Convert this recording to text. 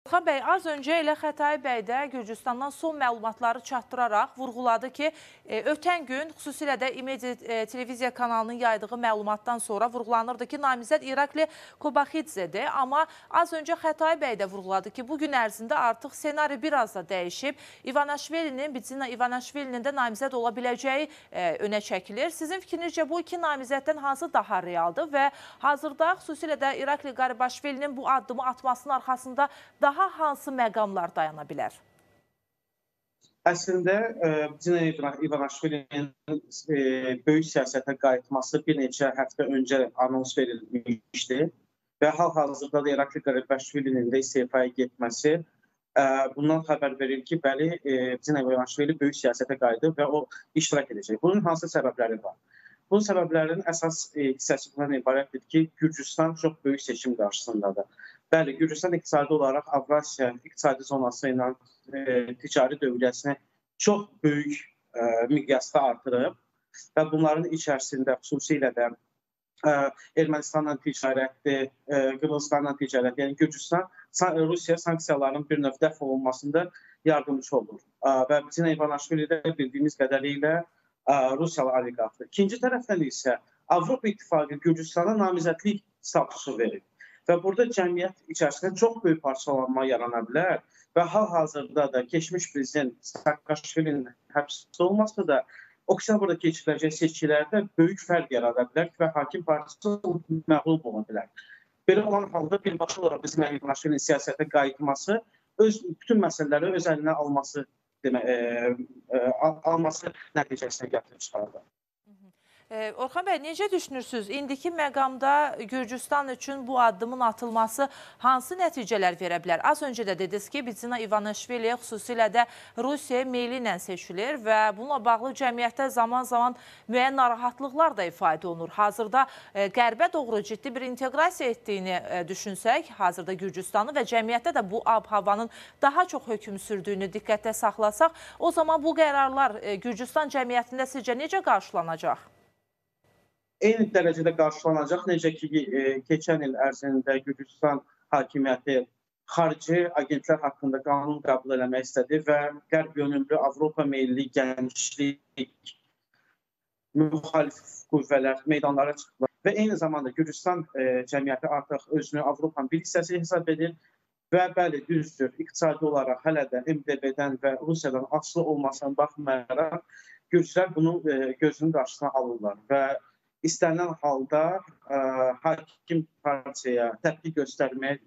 Orxan bəy, az öncə elə Xətai bəy də Gürcüstandan son məlumatları çatdıraraq vurğuladı ki, e, ötən gün xüsusilə də İmedi e, televiziya kanalının yaydığı məlumatdan sonra vurğulanırdı ki, namizəd İrakli Kobaxidzedir. Amma az öncə Xətai bəy də vurğuladı ki, bu gün ərzində artıq senari biraz da dəyişib. İvanaşvelinin, Bidzina İvanaşvelinin də namizəd ola biləcəyi e, önə çəkilir. Sizin fikrinizcə bu iki namizəddən hansı daha realdır və hazırda xüsusilə də İrakli Qaribaşvelinin bu addımı atmasının arxasında daha daha hansı məqamlar dayana bilər? Əslində Cina İvanaşvilinin e, böyük siyasətə qayıtması bir neçə həftə öncə anons verilmişdi və hal-hazırda da Irakli Qaribaşvilinin də istefaya getməsi e, bundan xəbər verir ki, bəli, Cina İvanaşvili böyük siyasətə qayıdıb və o iştirak edəcək. Bunun hansı səbəbləri var? Bunun səbəblərinin əsas e, hissəsi bundan ibarətdir ki, Gürcüstan çox böyük seçim qarşısındadır. Bəli, Gürcüstan iqtisadi olaraq Avrasiya iqtisadi zonası ilə e, ticari dövriyyəsini çox böyük e, miqyasda artırıb və bunların içərisində xüsusilə də e, Ermənistanla ticarətdir, e, Qırğızstanla ticarət, yəni Gürcüstan Rusiya sanksiyaların bir növ dəf olunmasında yardımcı olur. E, və Cina İvanaşvili də bildiyimiz qədərilə e, Rusiyalı oliqarxdır. İkinci tərəfdən isə Avropa İttifaqı Gürcüstana namizədlik statusu verib. Və burada cəmiyyət içərisində çox böyük parçalanma yarana bilər və hal-hazırda da keçmiş prezident Saakashvilinin həbsdə olmasa da oktyabrda keçiriləcək seçkilərdə böyük fərq yarada bilər və hakim partisi məğlub ola bilər. Belə olan halda birbaşa olaraq bizim Əliqnaşvinin siyasətə qayıtması öz bütün məsələləri öz əlinə alması demə, e, e, alması nəticəsində gətirib çıxardı. Orxan bəy, necə düşünürsünüz? İndiki məqamda Gürcüstan üçün bu addımın atılması hansı nəticələr verə bilər? Az öncə də dediniz ki, Bidzina İvanishvili xüsusilə də Rusiya meyli ilə seçilir və bununla bağlı cəmiyyətdə zaman-zaman müəyyən narahatlıqlar da ifadə olunur. Hazırda e, qərbə doğru ciddi bir inteqrasiya etdiyini e, düşünsək, hazırda Gürcüstanı və cəmiyyətdə də bu ab-havanın daha çox hökm sürdüyünü diqqətdə saxlasaq, o zaman bu qərarlar e, Gürcüstan cəmiyyətində sizcə necə qarşılanacaq? Eyni dərəcədə qarşılanacaq. Necə ki, e, keçən il ərzində Gürcüstan hakimiyyəti xarici agentlər haqqında qanun qəbul eləmək istədi və qərb yönümlü Avropa meyilli gənclik müxalif qüvvələr meydanlara çıxdılar və eyni zamanda Gürcüstan e, cəmiyyəti artıq özünü Avropanın bir hissəsi hesab edir və bəli düzdür, iqtisadi olaraq hələ də MDB-dən və Rusiyadan asılı olmasına baxmayaraq Gürcülər bunu e, gözünün qarşısına alırlar və istənilən halda ə, hakim partiyaya təpki göstərməyə